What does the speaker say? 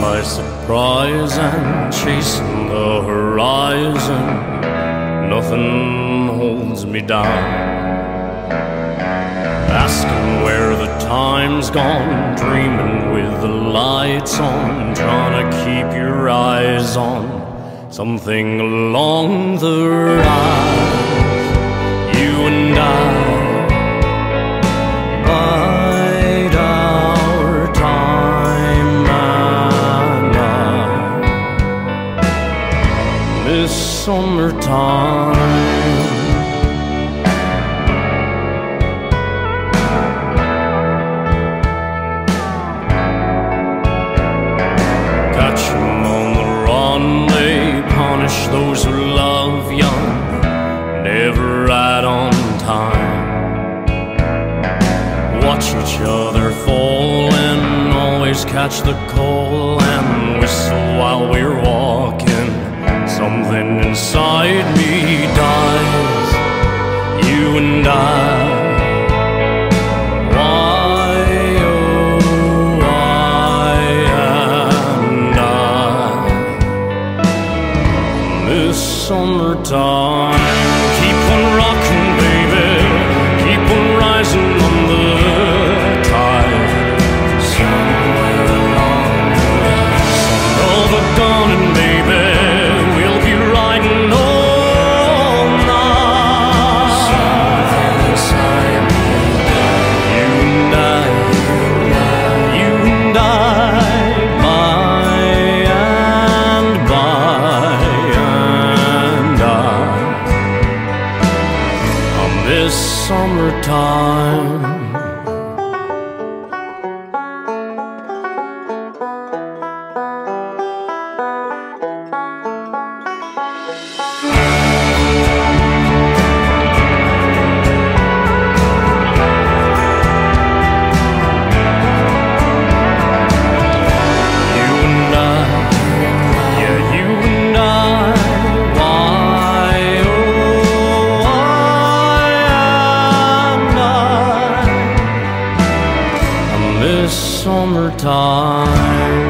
by surprise and chasing the horizon. Nothing holds me down. Asking where the time's gone, dreaming with the lights on, trying to keep your eyes on something along the rise. This summertime. Catch Catch 'em on the run, they punish those who love young, never right on time. Watch each other fall and always catch the call and whistle while inside me dies, you and I. Why, oh, why and I this summertime. Keep on rocking, this summertime. This summertime.